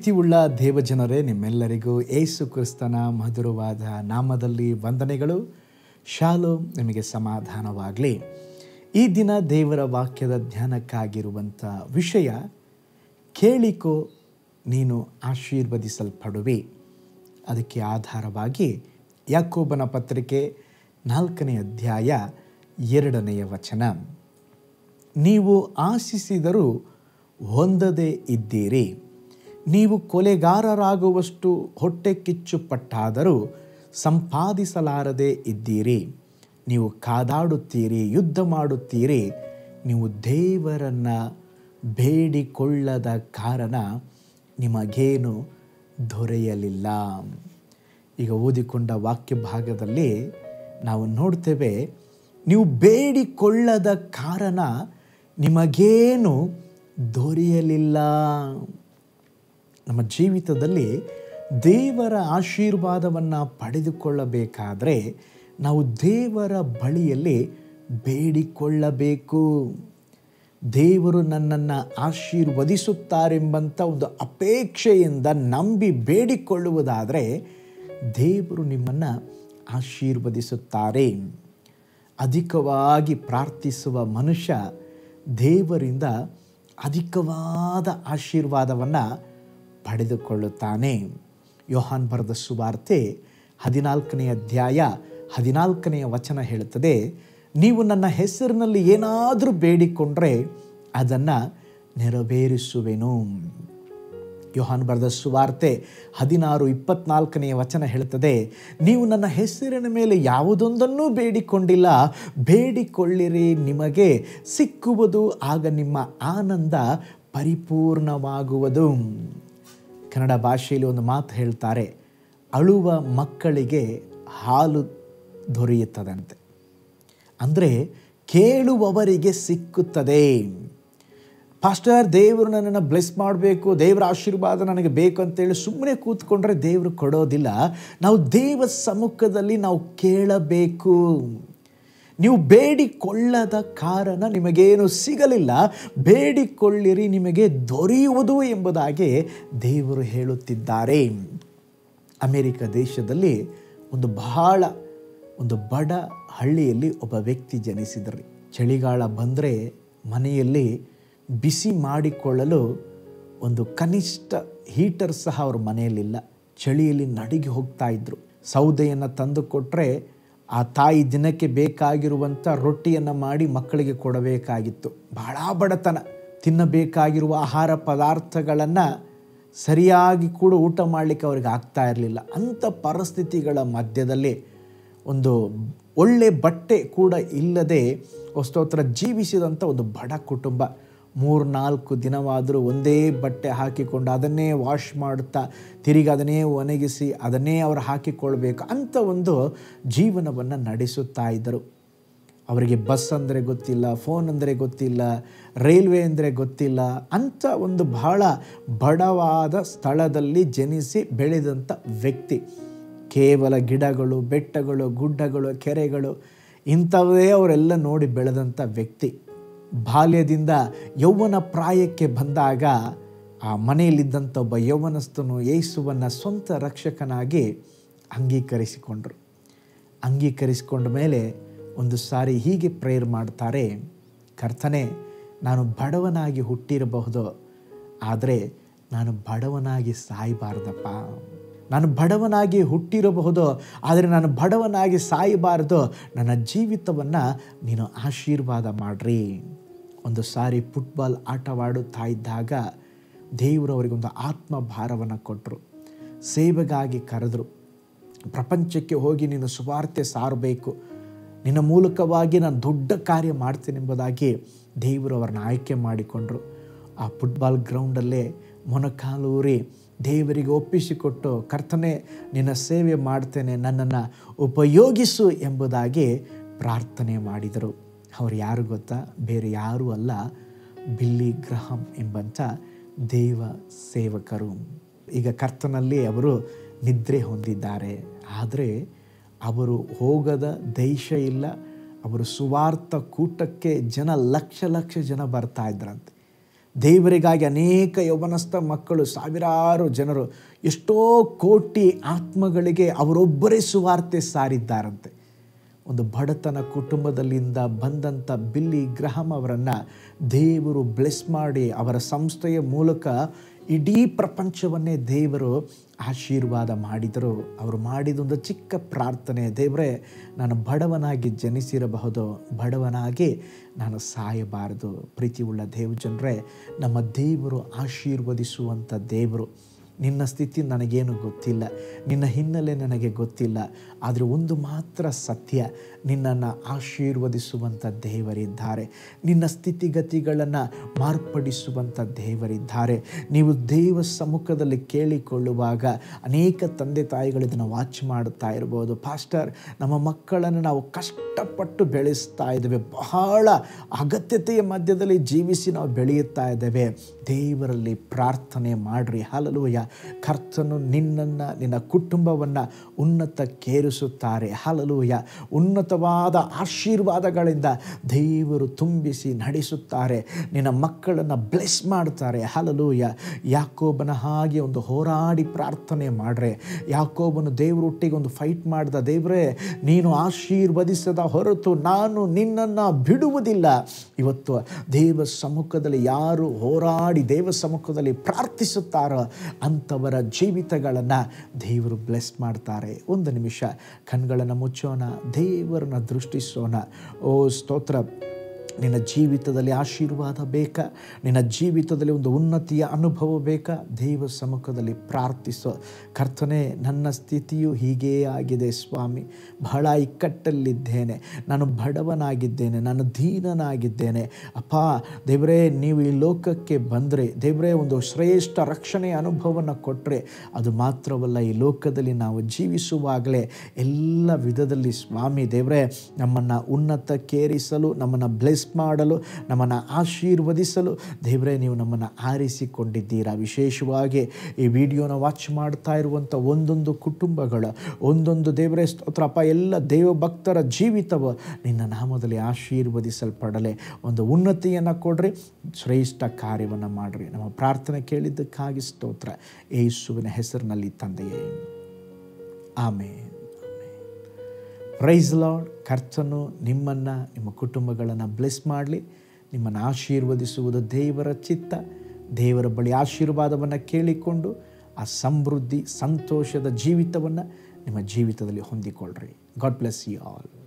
ಪ್ರೀತಿಯುಳ್ಳ ದೇವಜನರೇ, ನಿಮ್ಮೆಲ್ಲರಿಗೂ ಏಸು ಕ್ರಿಸ್ತನ ಮಧುರವಾದ ನಾಮದಲ್ಲಿ ವಂದನೆಗಳು. ಶಾಲು ನಿಮಗೆ ಸಮಾಧಾನವಾಗಲಿ. ಈ ದಿನ ದೇವರ ವಾಕ್ಯದ ಧ್ಯಾನಕ್ಕಾಗಿರುವಂಥ ವಿಷಯ, ಕೇಳಿಕೋ, ನೀನು ಆಶೀರ್ವದಿಸಲ್ಪಡುವಿ. ಅದಕ್ಕೆ ಆಧಾರವಾಗಿ ಯಾಕೋಬನ ಪತ್ರಿಕೆ ನಾಲ್ಕನೇ ಅಧ್ಯಾಯ ಎರಡನೆಯ ವಚನ. ನೀವು ಆಶಿಸಿದರೂ ಹೊಂದದೇ ಇದ್ದೀರಿ. ನೀವು ಕೊಲೆಗಾರರಾಗುವಷ್ಟು ಹೊಟ್ಟೆ ಕಿಚ್ಚು ಪಟ್ಟಾದರೂ ಸಂಪಾದಿಸಲಾರದೆ ಇದ್ದೀರಿ. ನೀವು ಕಾದಾಡುತ್ತೀರಿ, ಯುದ್ಧ ಮಾಡುತ್ತೀರಿ. ನೀವು ದೇವರನ್ನು ಬೇಡಿಕೊಳ್ಳದ ಕಾರಣ ನಿಮಗೇನು ದೊರೆಯಲಿಲ್ಲ. ಈಗ ಓದಿಕೊಂಡ ವಾಕ್ಯ ಭಾಗದಲ್ಲಿ ನಾವು ನೋಡ್ತೇವೆ, ನೀವು ಬೇಡಿಕೊಳ್ಳದ ಕಾರಣ ನಿಮಗೇನು ದೊರೆಯಲಿಲ್ಲ. ನಮ್ಮ ಜೀವಿತದಲ್ಲಿ ದೇವರ ಆಶೀರ್ವಾದವನ್ನು ಪಡೆದುಕೊಳ್ಳಬೇಕಾದರೆ ನಾವು ದೇವರ ಬಳಿಯಲ್ಲಿ ಬೇಡಿಕೊಳ್ಳಬೇಕು. ದೇವರು ನನ್ನನ್ನು ಆಶೀರ್ವದಿಸುತ್ತಾರೆಂಬಂಥ ಒಂದು ಅಪೇಕ್ಷೆಯಿಂದ ನಂಬಿ ಬೇಡಿಕೊಳ್ಳುವುದಾದರೆ ದೇವರು ನಿಮ್ಮನ್ನು ಆಶೀರ್ವದಿಸುತ್ತಾರೆ. ಅಧಿಕವಾಗಿ ಪ್ರಾರ್ಥಿಸುವ ಮನುಷ್ಯ ದೇವರಿಂದ ಅಧಿಕವಾದ ಆಶೀರ್ವಾದವನ್ನು ಪಡೆದುಕೊಳ್ಳುತ್ತಾನೆ. ಯೋಹಾನ್ ಬರೆದ ಸುವಾರ್ತೆ ಹದಿನಾಲ್ಕನೇ ಅಧ್ಯಾಯ ಹದಿನಾಲ್ಕನೆಯ ವಚನ ಹೇಳುತ್ತದೆ, ನೀವು ನನ್ನ ಹೆಸರಿನಲ್ಲಿ ಏನಾದರೂ ಬೇಡಿಕೊಂಡ್ರೆ ಅದನ್ನು ನೆರವೇರಿಸುವೆನು. ಯೋಹಾನ್ ಬರೆದ ಸುವಾರ್ತೆ ಹದಿನಾರು ಇಪ್ಪತ್ನಾಲ್ಕನೆಯ ವಚನ ಹೇಳುತ್ತದೆ, ನೀವು ನನ್ನ ಹೆಸರಿನ ಮೇಲೆ ಯಾವುದೊಂದನ್ನೂ ಬೇಡಿಕೊಂಡಿಲ್ಲ. ಬೇಡಿಕೊಳ್ಳಿರಿ, ನಿಮಗೆ ಸಿಕ್ಕುವುದು, ಆಗ ನಿಮ್ಮ ಆನಂದ ಪರಿಪೂರ್ಣವಾಗುವುದು. ಕನ್ನಡ ಭಾಷೆಯಲ್ಲಿ ಒಂದು ಮಾತು ಹೇಳ್ತಾರೆ, ಅಳುವ ಮಕ್ಕಳಿಗೆ ಹಾಲು ದೊರೆಯುತ್ತದಂತೆ. ಅಂದರೆ, ಕೇಳುವವರಿಗೆ ಸಿಕ್ಕುತ್ತದೆ. ಪಾಸ್ಟರ್, ದೇವರು ನನ್ನನ್ನು ಬ್ಲೆಸ್ ಮಾಡಬೇಕು, ದೇವರ ಆಶೀರ್ವಾದ ನನಗೆ ಬೇಕು ಅಂತೇಳಿ ಸುಮ್ಮನೆ ಕೂತ್ಕೊಂಡ್ರೆ ದೇವರು ಕೊಡೋದಿಲ್ಲ. ನಾವು ದೇವ ಸಮ್ಮುಖದಲ್ಲಿ ನಾವು ಕೇಳಬೇಕು. ನೀವು ಬೇಡಿಕೊಳ್ಳದ ಕಾರಣ ನಿಮಗೇನು ಸಿಗಲಿಲ್ಲ. ಬೇಡಿಕೊಳ್ಳಿರಿ, ನಿಮಗೆ ದೊರೆಯುವುದು ಎಂಬುದಾಗಿ ದೇವರು ಹೇಳುತ್ತಿದ್ದಾರೆ. ಅಮೆರಿಕ ದೇಶದಲ್ಲಿ ಒಂದು ಬಹಳ, ಒಂದು ಬಡ ಹಳ್ಳಿಯಲ್ಲಿ ಒಬ್ಬ ವ್ಯಕ್ತಿ ಜನಿಸಿದರು. ಚಳಿಗಾಲ ಬಂದರೆ ಮನೆಯಲ್ಲಿ ಬಿಸಿ ಮಾಡಿಕೊಳ್ಳಲು ಒಂದು ಕನಿಷ್ಠ ಹೀಟರ್ ಸಹ ಅವ್ರ ಮನೆಯಲ್ಲಿಲ್ಲ. ಚಳಿಯಲ್ಲಿ ನಡಿಗೆ ಹೋಗ್ತಾ ಇದ್ರು. ಸೌದೆಯನ್ನು ತಂದು ಕೊಟ್ಟರೆ ಆ ತಾಯಿ ದಿನಕ್ಕೆ ಬೇಕಾಗಿರುವಂಥ ರೊಟ್ಟಿಯನ್ನು ಮಾಡಿ ಮಕ್ಕಳಿಗೆ ಕೊಡಬೇಕಾಗಿತ್ತು. ಬಹಳ ಬಡತನ. ತಿನ್ನಬೇಕಾಗಿರುವ ಆಹಾರ ಪದಾರ್ಥಗಳನ್ನು ಸರಿಯಾಗಿ ಕೂಡ ಊಟ ಮಾಡಲಿಕ್ಕೆ ಅವ್ರಿಗೆ ಆಗ್ತಾ ಇರಲಿಲ್ಲ. ಅಂಥ ಪರಿಸ್ಥಿತಿಗಳ ಮಧ್ಯದಲ್ಲಿ ಒಂದು ಒಳ್ಳೆ ಬಟ್ಟೆ ಕೂಡ ಇಲ್ಲದೆ ವಸ್ತೋತ್ರ ಜೀವಿಸಿದಂಥ ಒಂದು ಬಡ ಕುಟುಂಬ. ಮೂರು ನಾಲ್ಕು ದಿನವಾದರೂ ಒಂದೇ ಬಟ್ಟೆ ಹಾಕಿಕೊಂಡು ಅದನ್ನೇ ವಾಶ್ ಮಾಡ್ತಾ ತಿರುಗಿ ಅದನ್ನೇ ಒಣಗಿಸಿ ಅದನ್ನೇ ಅವರು ಹಾಕಿಕೊಳ್ಬೇಕು ಅಂತ ಒಂದು ಜೀವನವನ್ನು ನಡೆಸುತ್ತಾ ಇದ್ದರು. ಅವರಿಗೆ ಬಸ್ ಅಂದರೆ ಗೊತ್ತಿಲ್ಲ, ಫೋನ್ ಅಂದರೆ ಗೊತ್ತಿಲ್ಲ, ರೈಲ್ವೆ ಅಂದರೆ ಗೊತ್ತಿಲ್ಲ ಅಂಥ ಒಂದು ಬಹಳ ಬಡವಾದ ಸ್ಥಳದಲ್ಲಿ ಜನಿಸಿ ಬೆಳೆದಂಥ ವ್ಯಕ್ತಿ. ಕೇವಲ ಗಿಡಗಳು, ಬೆಟ್ಟಗಳು, ಗುಡ್ಡಗಳು, ಕೆರೆಗಳು ಇಂಥವೇ ಅವರೆಲ್ಲ ನೋಡಿ ಬೆಳೆದಂಥ ವ್ಯಕ್ತಿ. ಬಾಲ್ಯದಿಂದ ಯೌವನ ಪ್ರಾಯಕ್ಕೆ ಬಂದಾಗ ಆ ಮನೆಯಲ್ಲಿದ್ದಂಥ ಒಬ್ಬ ಯೌವನಸ್ಥನು ಯೇಸುವನ್ನು ಸ್ವಂತ ರಕ್ಷಕನಾಗಿ ಅಂಗೀಕರಿಸಿಕೊಂಡರು. ಅಂಗೀಕರಿಸಿಕೊಂಡ ಮೇಲೆ ಒಂದು ಸಾರಿ ಹೀಗೆ ಪ್ರೇಯರ್ ಮಾಡ್ತಾರೆ, ಕರ್ತನೆ, ನಾನು ಬಡವನಾಗಿ ಹುಟ್ಟಿರಬಹುದು? ಆದರೆ ನಾನು ಬಡವನಾಗಿ ಸಾಯಬಾರ್ದಪ್ಪ. ನಾನು ಬಡವನಾಗಿ ಹುಟ್ಟಿರಬಹುದು, ಆದರೆ ನಾನು ಬಡವನಾಗಿ ಸಾಯಬಾರದು. ನನ್ನ ಜೀವಿತವನ್ನು ನೀನು ಆಶೀರ್ವಾದ ಮಾಡ್ರಿ. ಒಂದು ಸಾರಿ ಫುಟ್ಬಾಲ್ ಆಟವಾಡುತ್ತಾ ಇದ್ದಾಗ ದೇವರು ಅವರಿಗೊಂದು ಆತ್ಮ ಭಾರವನ್ನು ಕೊಟ್ಟರು ಸೇವೆಗಾಗಿ ಕರೆದರು. ಪ್ರಪಂಚಕ್ಕೆ ಹೋಗಿ ನೀನು ಸುವಾರ್ತೆ ಸಾರಬೇಕು. ನಿನ್ನ ಮೂಲಕವಾಗಿ ನಾನು ದೊಡ್ಡ ಕಾರ್ಯ ಮಾಡ್ತೇನೆಂಬುದಾಗಿ ದೇವರು ಅವ್ರನ್ನ ಆಯ್ಕೆ ಮಾಡಿಕೊಂಡರು. ಆ ಫುಟ್ಬಾಲ್ ಗ್ರೌಂಡಲ್ಲೇ ಮೊನಕಾಲೂರಿ ದೇವರಿಗೆ ಒಪ್ಪಿಸಿಕೊಟ್ಟು ಕರ್ತನೆ, ನಿನ್ನ ಸೇವೆ ಮಾಡ್ತೇನೆ, ನನ್ನನ್ನು ಉಪಯೋಗಿಸು ಎಂಬುದಾಗಿ ಪ್ರಾರ್ಥನೆ ಮಾಡಿದರು. ಅವರು ಯಾರು ಗೊತ್ತಾ? ಬೇರೆ ಯಾರೂ ಅಲ್ಲ. ಬಿಲ್ಲಿ ಗ್ರಹಂ ಎಂಬಂಥ ದೇವ ಸೇವಕರು. ಈಗ ಕರ್ತನಲ್ಲಿ ಅವರು ನಿದ್ರೆ ಹೊಂದಿದ್ದಾರೆ. ಆದರೆ ಅವರು ಹೋಗದ ದೇಶ ಇಲ್ಲ. ಅವರು ಸುವಾರ್ಥ ಕೂಟಕ್ಕೆ ಜನ ಲಕ್ಷ ಲಕ್ಷ ಜನ ಬರ್ತಾ ಇದ್ರಂತೆ. ದೇವರಿಗಾಗಿ ಅನೇಕ ಯೌವನಸ್ಥ ಮಕ್ಕಳು, ಸಾವಿರಾರು ಜನರು ಎಷ್ಟೋ ಕೋಟಿ ಆತ್ಮಗಳಿಗೆ ಅವರೊಬ್ಬರೇ ಸುವಾರ್ತೆ ಸಾರಿದ್ದಾರಂತೆ. ಒಂದು ಬಡತನ ಕುಟುಂಬದಲ್ಲಿಂದ ಬಂದಂಥ ಬಿಲ್ಲಿ ಗ್ರಹಂ ಅವರನ್ನು ದೇವರು ಬ್ಲೆಸ್ ಮಾಡಿ ಅವರ ಸಂಸ್ಥೆಯ ಮೂಲಕ ಇಡೀ ಪ್ರಪಂಚವನ್ನೇ ದೇವರು ಆಶೀರ್ವಾದ ಮಾಡಿದರು. ಅವರು ಮಾಡಿದೊಂದು ಚಿಕ್ಕ ಪ್ರಾರ್ಥನೆ, ದೇವರೇ, ನಾನು ಬಡವನಾಗಿ ಜನಿಸಿರಬಹುದು, ಬಡವನಾಗಿ ನಾನು ಸಾಯಬಾರದು. ಪ್ರೀತಿಯುಳ್ಳ ದೇವ ಜನರೇ ನಮ್ಮ ದೇವರು ಆಶೀರ್ವದಿಸುವಂಥ ದೇವರು. ನಿನ್ನ ಸ್ಥಿತಿ ನನಗೇನು ಗೊತ್ತಿಲ್ಲ, ನಿನ್ನ ಹಿನ್ನೆಲೆ ನನಗೆ ಗೊತ್ತಿಲ್ಲ, ಆದರೆ ಒಂದು ಮಾತ್ರ ಸತ್ಯ, ನಿನ್ನನ್ನು ಆಶೀರ್ವದಿಸುವಂಥ ದೇವರಿದ್ದಾರೆ. ನಿನ್ನ ಸ್ಥಿತಿಗತಿಗಳನ್ನು ಮಾರ್ಪಡಿಸುವಂಥ ದೇವರಿದ್ದಾರೆ. ನೀವು ದೇವ ಸಮ್ಮುಖದಲ್ಲಿ ಕೇಳಿಕೊಳ್ಳುವಾಗ ಅನೇಕ ತಂದೆ ತಾಯಿಗಳು ಇದನ್ನು ವಾಚ್ ಮಾಡುತ್ತಾ ಇರ್ಬೋದು. ಪಾಸ್ಟರ್ ನಮ್ಮ ಮಕ್ಕಳನ್ನು ನಾವು ಕಷ್ಟಪಟ್ಟು ಬೆಳೆಸ್ತಾ ಇದ್ದೇವೆ. ಬಹಳ ಅಗತ್ಯತೆಯ ಮಧ್ಯದಲ್ಲಿ ಜೀವಿಸಿ ನಾವು ಬೆಳೆಯುತ್ತಾ ಇದ್ದೇವೆ. ದೇವರಲ್ಲಿ ಪ್ರಾರ್ಥನೆ ಮಾಡ್ರಿ. ಹಾಲಲುಯ ಕರ್ತನು ನಿನ್ನನ್ನು, ನಿನ್ನ ಕುಟುಂಬವನ್ನು ಉನ್ನತಕ್ಕೇರಿಸುತ್ತಾರೆ ಹಲಲೂಯ. ಉನ್ನತವಾದ ಆಶೀರ್ವಾದಗಳಿಂದ ದೇವರು ತುಂಬಿಸಿ ನಡೆಸುತ್ತಾರೆ. ನಿನ್ನ ಮಕ್ಕಳನ್ನು ಬ್ಲೆಸ್ ಮಾಡ್ತಾರೆ. ಹಲಲೂಯ. ಯಾಕೋಬನ ಹಾಗೆ ಒಂದು ಹೋರಾಡಿ ಪ್ರಾರ್ಥನೆ ಮಾಡ್ರೆ. ಯಾಕೋಬನು ದೇವರೊಟ್ಟಿಗೆ ಒಂದು ಫೈಟ್ ಮಾಡ್ದ, ದೇವರೇ, ನೀನು ಆಶೀರ್ವದಿಸದ ಹೊರತು ನಾನು ನಿನ್ನನ್ನು ಬಿಡುವುದಿಲ್ಲ. ಇವತ್ತು ದೇವ ಸಮ್ಮುಖದಲ್ಲಿ ಯಾರು ಹೋರಾಡಿ ದೇವ ಸಮ್ಮುಖದಲ್ಲಿ ಪ್ರಾರ್ಥಿಸುತ್ತಾರೋ ಅಂಥವರ ಜೀವಿತಗಳನ್ನು ದೇವರು ಬ್ಲೆಸ್ ಮಾಡ್ತಾರೆ. ಒಂದು ನಿಮಿಷ ಕಣ್ಗಳನ್ನು ಮುಚ್ಚೋಣ ದೇವರನ್ನ ದೃಷ್ಟಿಸೋಣ. ಓ ಸ್ತೋತ್ರ. ನಿನ್ನ ಜೀವಿತದಲ್ಲಿ ಆಶೀರ್ವಾದ ಬೇಕಾ, ನಿನ್ನ ಜೀವಿತದಲ್ಲಿ ಒಂದು ಉನ್ನತಿಯ ಅನುಭವ ಬೇಕಾ. ದೇವ ಸಮ್ಮುಖದಲ್ಲಿ ಪ್ರಾರ್ಥಿಸೋ. ಕರ್ತನೆ, ನನ್ನ ಸ್ಥಿತಿಯು ಹೀಗೇ ಆಗಿದೆ ಸ್ವಾಮಿ. ಬಹಳ ಇಕ್ಕಟ್ಟಲ್ಲಿದ್ದೇನೆ. ನಾನು ಬಡವನಾಗಿದ್ದೇನೆ, ನಾನು ದೀನನಾಗಿದ್ದೇನೆ. ಅಪ್ಪ, ದೇವರೇ, ನೀವು ಈ ಲೋಕಕ್ಕೆ ಬಂದರೆ, ದೇವರೇ, ಒಂದು ಶ್ರೇಷ್ಠ ರಕ್ಷಣೆಯ ಅನುಭವವನ್ನು ಕೊಟ್ಟರೆ ಅದು ಮಾತ್ರವಲ್ಲ, ಈ ಲೋಕದಲ್ಲಿ ನಾವು ಜೀವಿಸುವಾಗಲೇ ಎಲ್ಲ ವಿಧದಲ್ಲಿ ಸ್ವಾಮಿ ದೇವರೇ, ನಮ್ಮನ್ನು ಉನ್ನತಕ್ಕೇರಿಸಲು, ನಮ್ಮನ್ನು ಬ್ಲೆಸ್ ಮಾಡಲು, ನಮ್ಮನ್ನು ಆಶೀರ್ವದಿಸಲು. ದೇವರೇ, ನೀವು ನಮ್ಮನ್ನು ಆರಿಸಿಕೊಂಡಿದ್ದೀರಾ. ವಿಶೇಷವಾಗಿ ಈ ವಿಡಿಯೋನ ವಾಚ್ ಮಾಡ್ತಾ ಇರುವಂಥ ಒಂದೊಂದು ಕುಟುಂಬಗಳ, ಒಂದೊಂದು ದೇವರೇ ಸ್ತೋತ್ರಪ್ಪ ಎಲ್ಲ ದೇವಭಕ್ತರ ಜೀವಿತವು ನಿನ್ನ ನಾಮದಲ್ಲಿ ಆಶೀರ್ವದಿಸಲ್ಪಡಲೆ. ಒಂದು ಉನ್ನತಿಯನ್ನು ಕೊಡ್ರಿ, ಶ್ರೇಷ್ಠ ಕಾರ್ಯವನ್ನು ಮಾಡಿರಿ. ನಮ್ಮ ಪ್ರಾರ್ಥನೆ ಕೇಳಿದ್ದಕ್ಕಾಗಿ ಸ್ತೋತ್ರ. ಯೇಸುವಿನ ಹೆಸರಿನಲ್ಲಿ ತಂದೆಯೇ. ಆಮೇನ್. ಪ್ರೈಸ್ ಲಾರ್ಡ್ ಕರ್ತನು ನಿಮ್ಮನ್ನು, ನಿಮ್ಮ ಕುಟುಂಬಗಳನ್ನು ಬ್ಲೆಸ್ ಮಾಡಲಿ. ನಿಮ್ಮನ್ನು ಆಶೀರ್ವದಿಸುವುದು ದೇವರ ಚಿತ್ತ. ದೇವರ ಬಳಿ ಆಶೀರ್ವಾದವನ್ನು ಕೇಳಿಕೊಂಡು, ಆ ಸಮೃದ್ಧಿ, ಸಂತೋಷದ ಜೀವಿತವನ್ನು ನಿಮ್ಮ ಜೀವಿತದಲ್ಲಿ ಹೊಂದಿಕೊಳ್ಳ್ರಿ ಗಾಡ್ ಬ್ಲೆಸ್ ಯು ಆಲ್